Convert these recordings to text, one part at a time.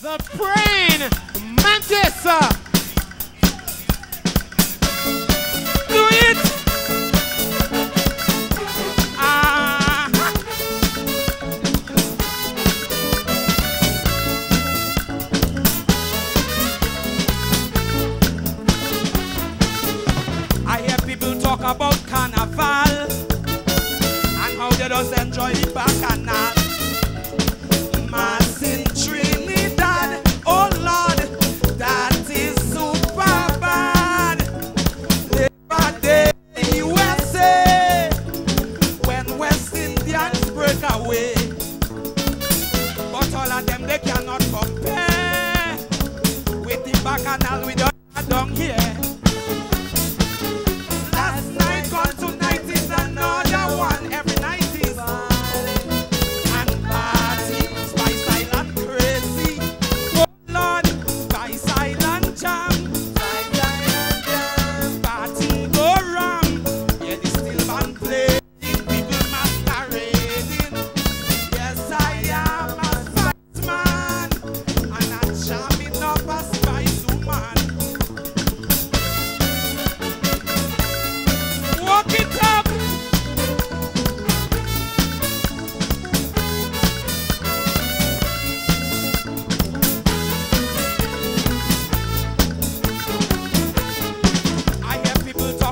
The Praying Mantis. Do it. Ah. I hear people talk about carnival and how they just enjoy it back bacchanal with your down here.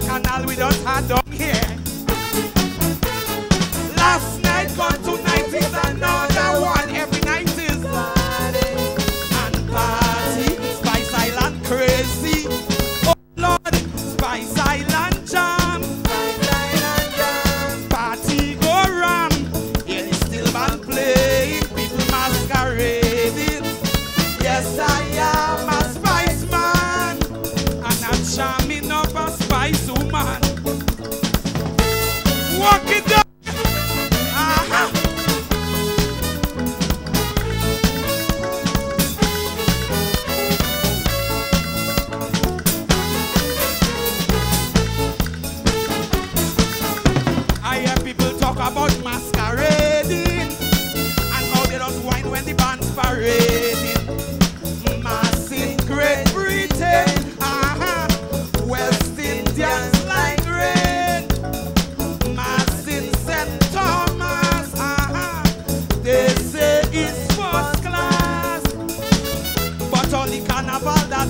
canal we don't have here.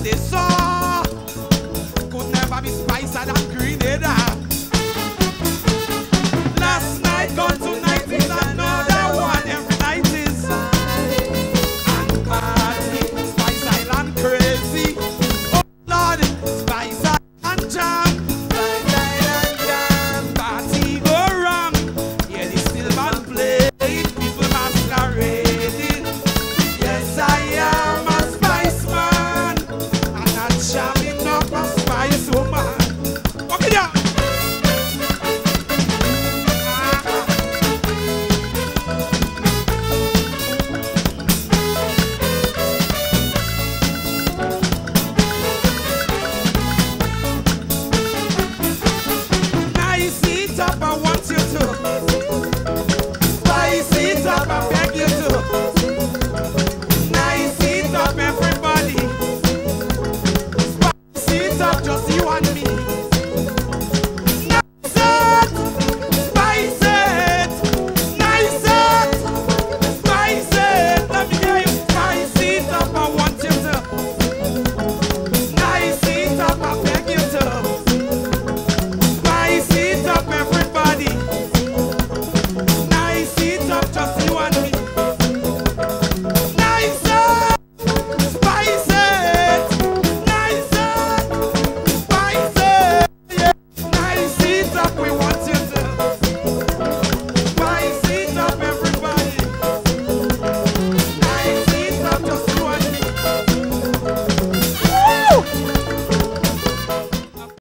They saw could never be spicier than Grenada.